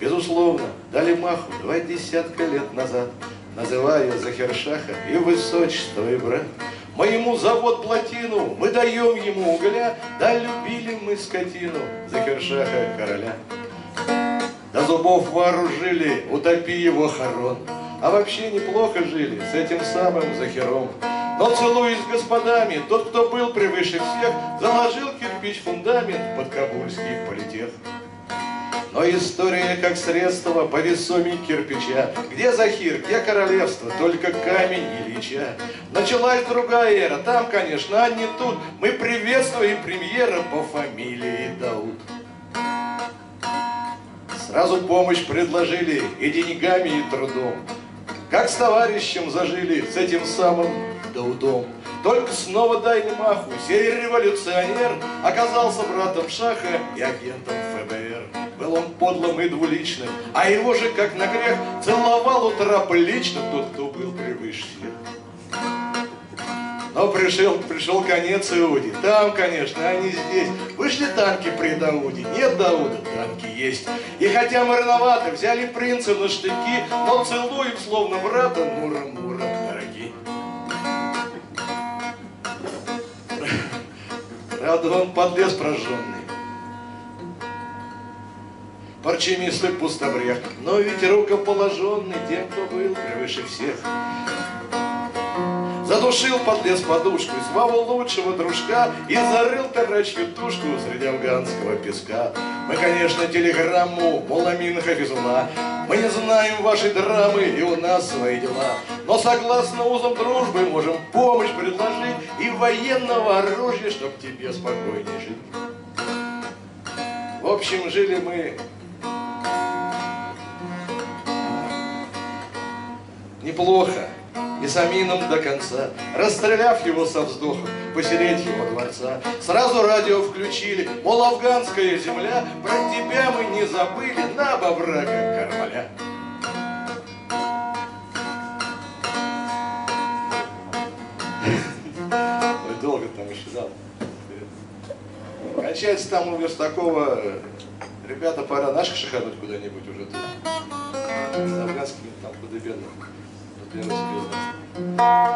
безусловно, дали маху два десятка лет назад, называя Захершаха и высочество и брат. Мы ему завод плотину, мы даем ему угля, да любили мы скотину Захершаха короля. До зубов вооружили, утопи его хорон, а вообще неплохо жили с этим самым Захером. Но целуясь с господами, тот, кто был превыше всех, заложил кирпич фундамент под Кабульский политех. Но история как средство по весоме кирпича. Где Захир, где королевство, только камень Ильича. Началась другая эра, там, конечно, а не тут. Мы приветствуем премьера по фамилии Дауд. Сразу помощь предложили и деньгами, и трудом. Как с товарищем зажили, с этим самым Даудом. Только снова дай маху, сей революционер оказался братом Шаха и агентом ФБР. Он подлым и двуличным, а его же, как на грех, целовал у трапа лично тот, кто был превыше. Но пришел, пришел конец Иуде. Там, конечно, а не здесь. Вышли танки при Дауде. Нет Дауда, танки есть. И хотя мы рановато взяли принца на штыки, но целуем, словно брата, Мура-Мура, дорогие. Правда, он подлез прожженный. Парчемислый пустобрех, но ведь рукоположенный тем, кто был превыше всех. Задушил подлез подушку своего лучшего дружка И зарыл тарачью тушку среди афганского песка. Мы, конечно, телеграмму, мол, Амин Хафизула, Мы не знаем вашей драмы, и у нас свои дела. Но согласно узам дружбы можем помощь предложить И военного оружия, чтоб тебе спокойнее жить. В общем, жили мы неплохо и с Амином до конца, расстреляв его со вздохом, посереть его дворца. Сразу радио включили, мол, афганская земля, про тебя мы не забыли, на бобра как кармаля. Долго там еще дал. Кончается там у Верстакова, ребята, пора наших шахануть куда-нибудь уже тут. С афганскими там худо-бедно. Например, серьезно.